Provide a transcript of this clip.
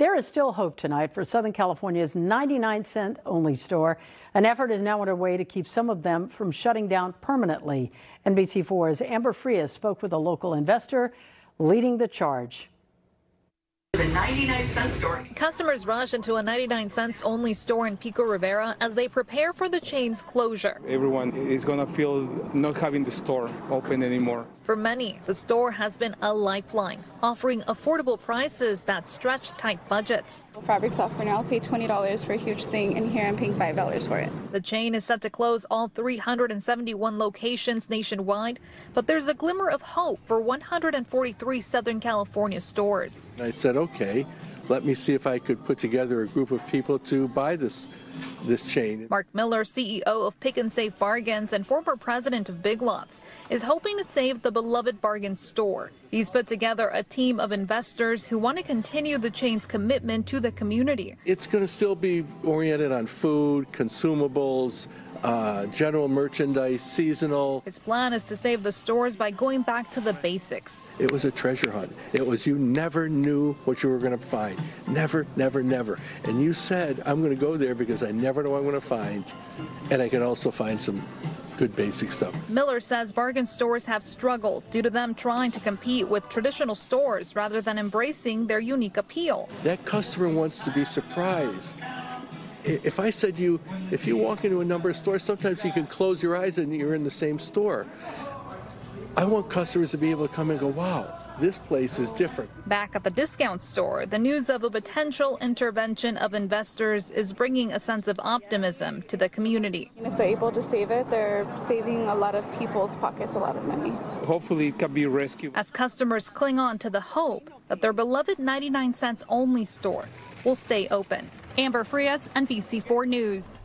There is still hope tonight for Southern California's 99 cent only store. An effort is now underway to keep some of them from shutting down permanently. NBC4's Amber Frias spoke with a local investor leading the charge. The 99 cent store. Customers rush into a 99 cents only store in Pico Rivera as they prepare for the chain's closure. Everyone is going to feel not having the store open anymore. For many, the store has been a lifeline, offering affordable prices that stretch tight budgets. Fabric software now, I'll pay $20 for a huge thing, and here I'm paying $5 for it. The chain is set to close all 371 locations nationwide, but there's a glimmer of hope for 143 Southern California stores. I said, okay, let me see if I could put together a group of people to buy this this chain. Mark Miller, CEO of Pick and Save Bargains and former president of Big Lots, is hoping to save the beloved bargain store. He's put together a team of investors who want to continue the chain's commitment to the community. It's going to still be oriented on food, consumables, uh, general merchandise, seasonal. His plan is to save the stores by going back to the basics. It was a treasure hunt. It was you never knew what you were going to find. Never, never, never. And you said, I'm going to go there because I never know what I'm going to find. And I can also find some good basic stuff. Miller says bargain stores have struggled due to them trying to compete with traditional stores rather than embracing their unique appeal. That customer wants to be surprised if I said you, if you walk into a number of stores, sometimes you can close your eyes and you're in the same store. I want customers to be able to come and go, wow, this place is different. Back at the discount store, the news of a potential intervention of investors is bringing a sense of optimism to the community. And if they're able to save it, they're saving a lot of people's pockets a lot of money. Hopefully, it can be rescued. As customers cling on to the hope that their beloved 99 cents only store will stay open. Amber Frias, NBC4 News.